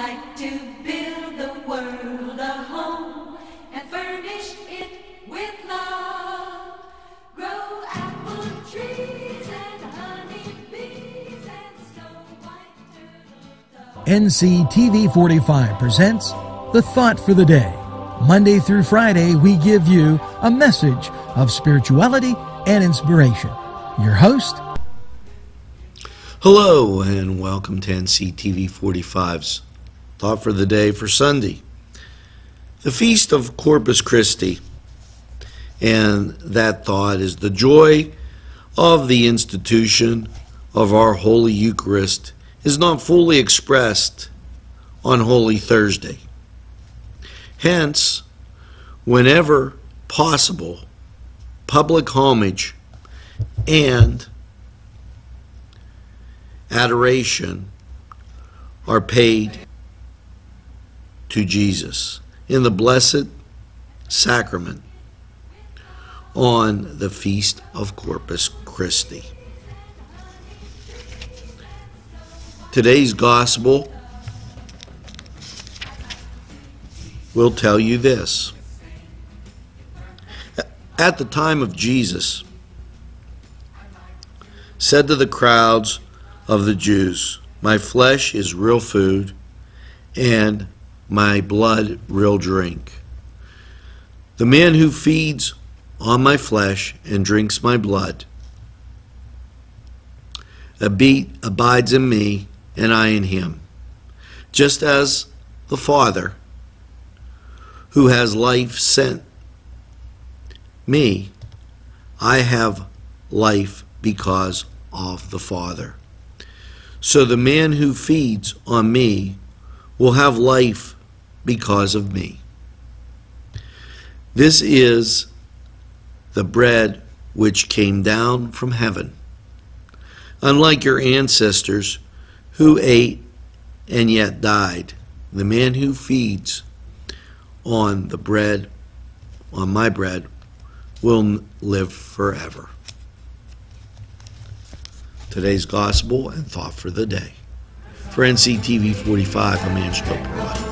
like to build the world a home and furnish it with love. Grow apple trees and honey bees and snow white turtle. NCTV 45 presents The Thought for the Day. Monday through Friday, we give you a message of spirituality and inspiration. Your host, Hello, and welcome to NCTV 45's Thought for the Day for Sunday. The Feast of Corpus Christi. And that thought is the joy of the institution of our Holy Eucharist is not fully expressed on Holy Thursday. Hence, whenever possible, public homage and adoration are paid to Jesus in the Blessed Sacrament on the Feast of Corpus Christi. Today's Gospel will tell you this. At the time of Jesus, said to the crowds of the Jews, My flesh is real food, and my blood real drink. The man who feeds on my flesh and drinks my blood abide, abides in me, and I in him. Just as the Father, who has life, sent me, I have life because of the Father. So the man who feeds on me will have life because of me. This is the bread which came down from heaven. Unlike your ancestors who ate and yet died, the man who feeds on the bread, on my bread, will live forever. Today's gospel and thought for the day. For NCTV 45, I'm Angelo Perrotta.